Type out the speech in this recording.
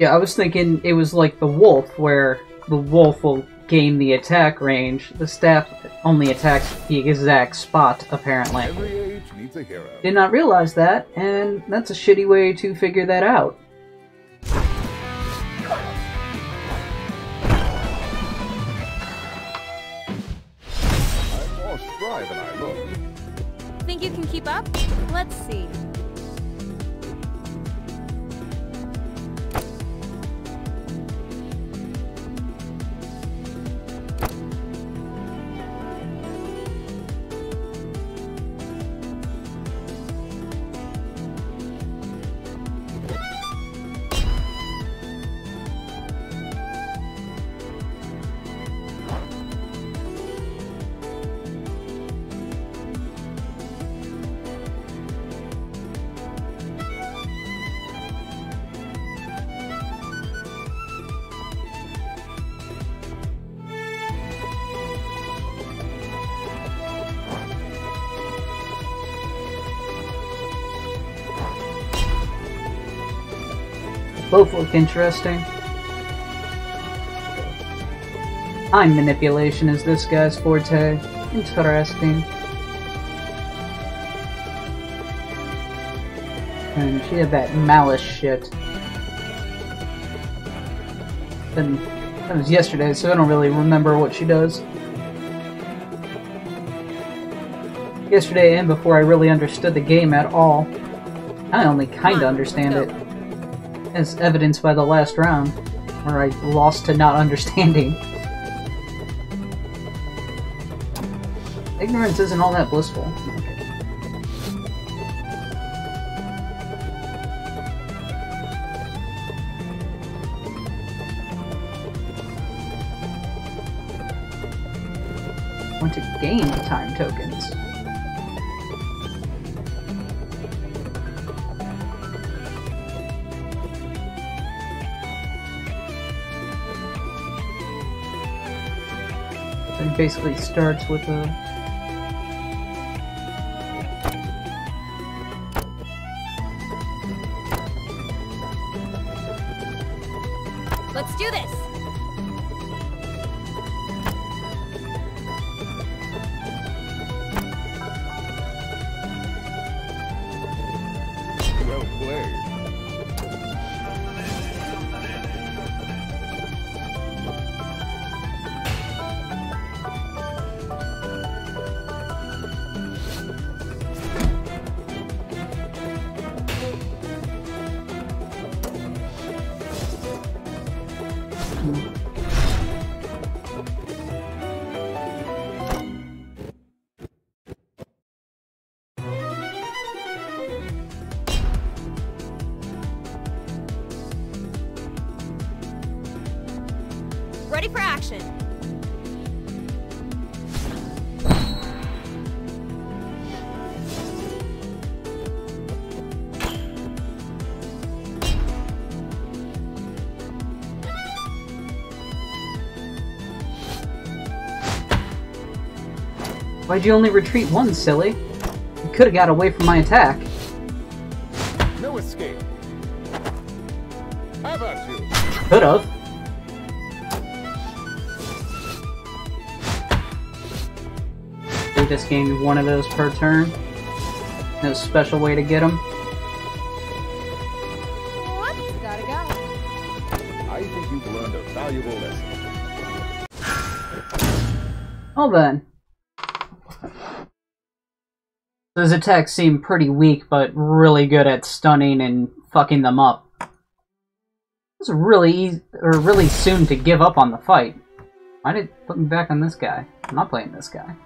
Yeah, I was thinking it was like the wolf, where the wolf will gain the attack range. The staff only attacks the exact spot, apparently. Every age needs a hero. Did not realize that, and that's a shitty way to figure that out. I'm more spry than I look. Think you can keep up? Let's see. Both look interesting. Time manipulation is this guy's forte. Interesting. And she had that malice shit. And that was yesterday, so I don't really remember what she does. Yesterday and before I really understood the game at all. I only kinda understand it as evidenced by the last round, where I lost to not understanding. Ignorance isn't all that blissful. Want to gain time tokens. It basically starts with a Let's do this! Ready for action! Why'd you only retreat once, silly? You could've got away from my attack. No escape. How about you? Could've. We just gained one of those per turn. No special way to get them. Whoops, gotta go. I think you've learned a valuable lesson. Well then. Those attacks seem pretty weak, but really good at stunning and fucking them up. It was really easy, or really soon to give up on the fight. Why did put me back on this guy? I'm not playing this guy.